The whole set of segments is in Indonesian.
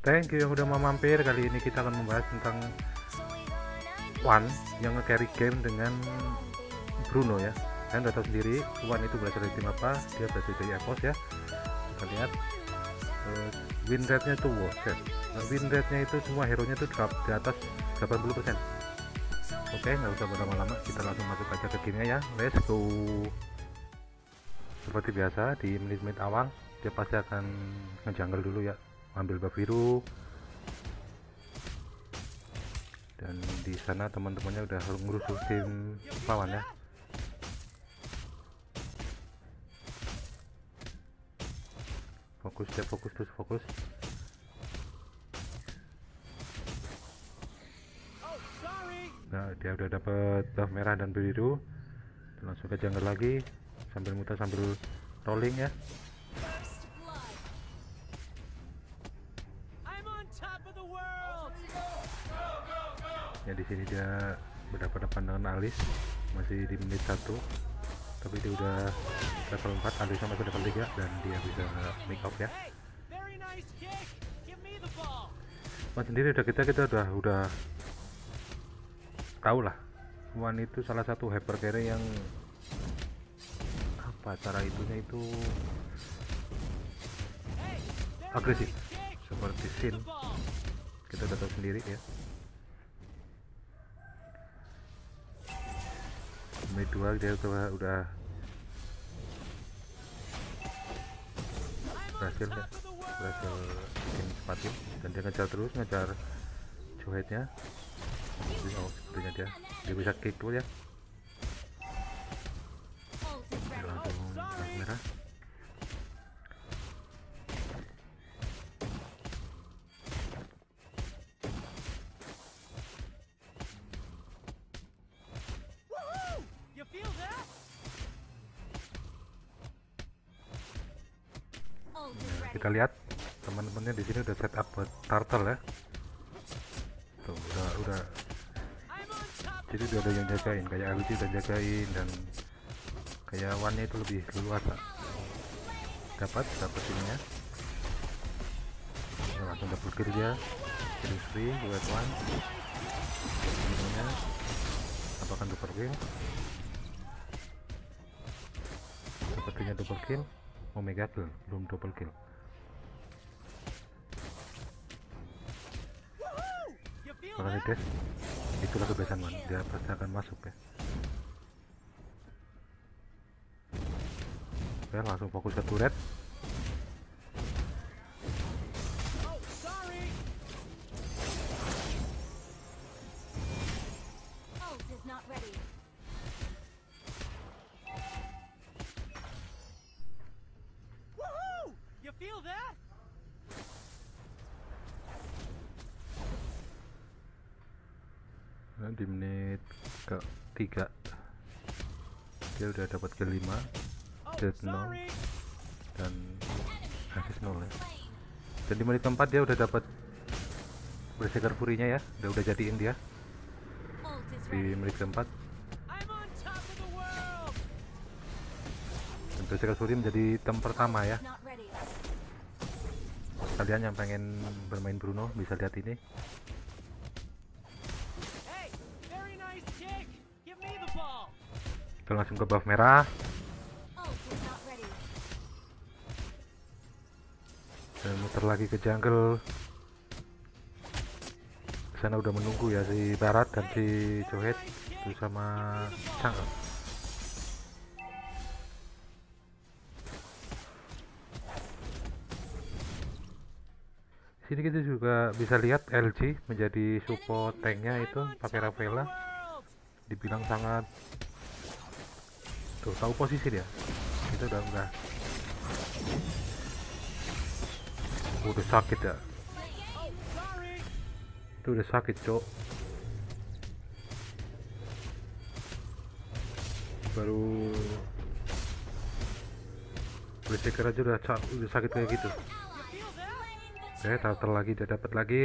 Thank you yang udah mau mampir. Kali ini kita akan membahas tentang One yang nge-carry game dengan Bruno ya. Kalian udah tahu sendiri One itu berasal dari tim apa? Dia berasal dari Evos ya. Kita lihat uh, win rate-nya itu wow. Nah, win rate-nya itu semua hero-nya itu drop di atas 80%. Oke, nggak usah berlama-lama, kita langsung masuk aja ke gamenya ya. Let's go. Seperti biasa di menit-menit awal dia pasti akan ngejungle dulu ya ambil buff biru dan di sana teman-temannya udah ngurusin tim lawan ya. Fokus ya fokus terus fokus. Nah dia udah dapat buff merah dan biru. Langsung ke jungle lagi sambil muter sambil rolling ya ya di sini dia berhadapan dengan Alis. Masih di menit satu. Tapi dia udah level 4 Alisnya masih level 3 dan dia bisa make off ya. Mas sendiri udah kita kita udah udah tahu lah. Wan itu salah satu hyper carry yang apa cara itunya itu agresif. Seperti Sin kita udah tahu sendiri ya. Menit dua dia udah, udah berhasil ya. Berhasil bikin cepatin dan dia ngejar terus ngejar cuetnya oh sepertinya dia dia bisa kick dulu ya kita lihat teman-temannya di sini udah setup buat turtle ya. Tuh udah udah. Jadi udah ada yang jagain kayak LG udah jagain dan kayak one itu lebih leluasa dapat dapat ininya. Ya, langsung double kill dia. Kill free buat one. Ininya. Apakah double kill. Sepertinya double kill. Omega kill belum double kill makasih Des itulah kebiasaan dia pasti akan masuk ya. Oke langsung fokus ke turret di menit ke tiga. Dia udah dapat ke 5 dead 0 dan assist 0 ya. Dan di menit keempat dia udah dapat bersegar furinya ya. Udah udah jadiin dia. Di menit keempat. Dan bersegar furi menjadi tem pertama ya. Kalian yang pengen bermain Bruno bisa lihat ini kita langsung ke buff merah. Dan muter lagi ke jungle. Sana udah menunggu ya si barat dan si Johet. Bersama jungle. Sini kita juga bisa lihat LG menjadi support tanknya itu pakai Ravela dibilang sangat tuh tahu posisi dia itu udah udah. Udah sakit ya? Itu udah sakit cok. Baru bersikir aja udah, udah sakit kayak gitu. Oke starter lagi dia dapat lagi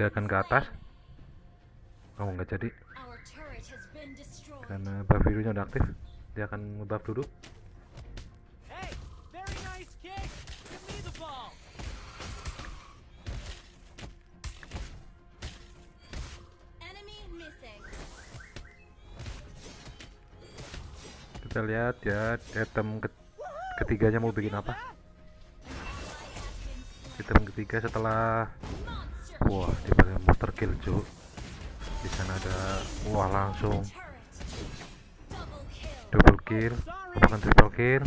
dia akan ke atas. Oh nggak jadi. Karena buff birunya udah aktif dia akan ngebuff dulu. Kita lihat ya item ke- ketiganya mau bikin apa. Item ketiga setelah wah dia pakai motor kill cu di sana ada wah langsung. Double kill. bukan triple kill.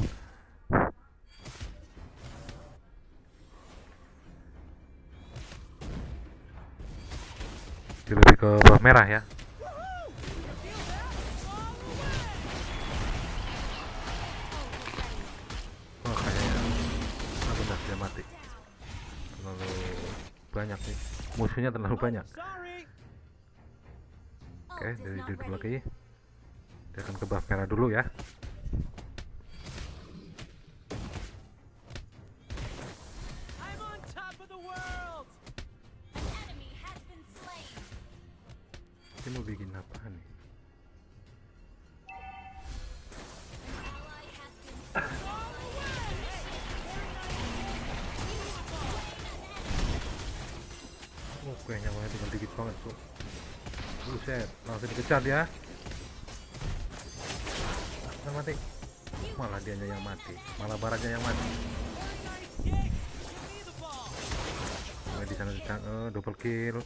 Dia lebih ke buff merah ya. Oh kayaknya ah benar dia mati. Terlalu banyak nih musuhnya terlalu banyak. Oke is dari ready. lagi. Dia akan ke buff merah dulu ya. Dia mau bikin apa nih Buset, langsung dikejar dia. Nah, mati. Malah dianya yang mati. Malah baratnya yang mati. Nah, di sana eh, double kill.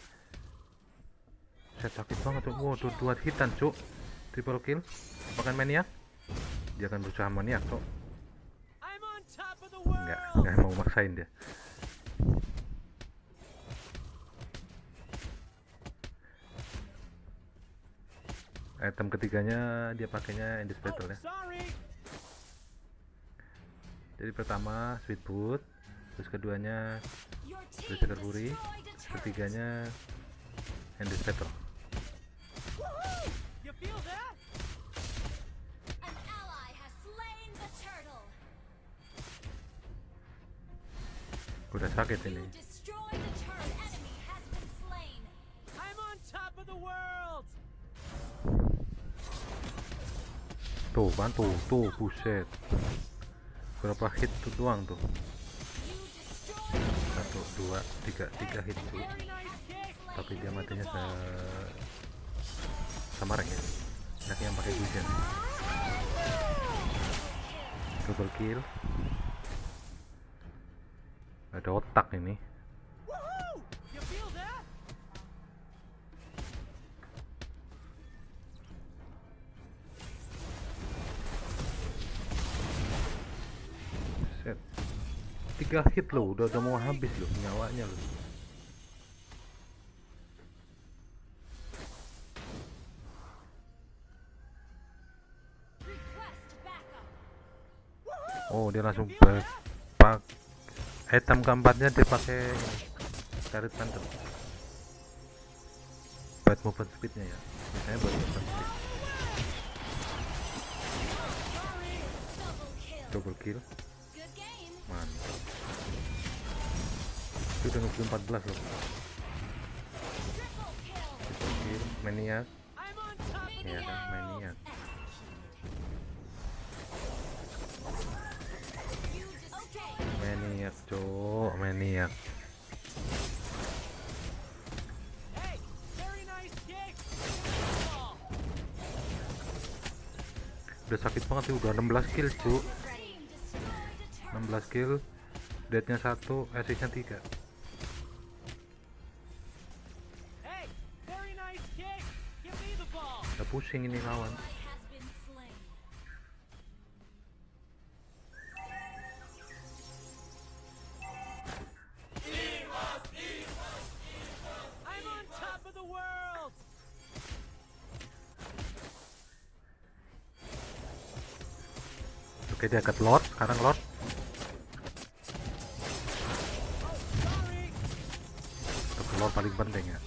Set sakit banget tuh. Wow, tuh dua hitan, cuk. Triple kill. Bahkan maniak. Dia akan berusaha maniak, cuk. Of the Enggak, enggak mau maksain dia. Item ketiganya dia pakainya Endless Battle Oh, ya. sorry. Jadi pertama Sweet Boot, terus keduanya Berserker Fury, ketiganya Endless Battle. Udah sakit ini. I'm on top of the world. Tuh kan tuh, buset. Berapa hit tuh doang tuh? Satu, dua, tiga, tiga hit tuh. Tapi dia matinya se sama rank ya. Yang pakai hujan. Double kill. Ada otak ini. Tiga hit loh, udah udah mau habis loh nyawanya loh. Oh dia langsung pak pak item keempatnya dia pakai karet panther. Buat movement speednya ya. Biasanya buat movement speed. Double kill. Double destroyed. Maniac, cowok, maniac. Hey, very nice kick. Give me the ball. Udah sakit banget sih, udah 16 kill, cu. Team destroyed a turret. 16 kill. Deadnya 1, assistnya 3. Udah pusing ini world. Oke, dia angkat Lord, sekarang Lord. Lord paling penting ya.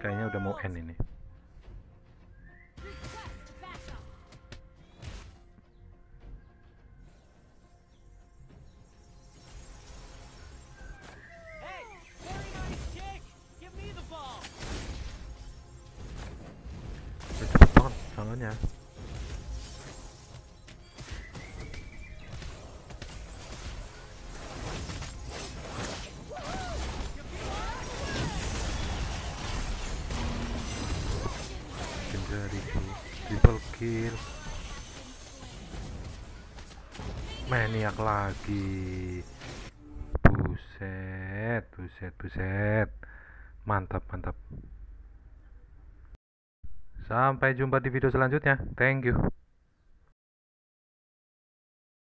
Kayaknya udah mau end ini. Yeah. 3000 triple kill. Maniak lagi. Buset buset buset. Mantap mantap. Sampai jumpa di video selanjutnya. Thank you.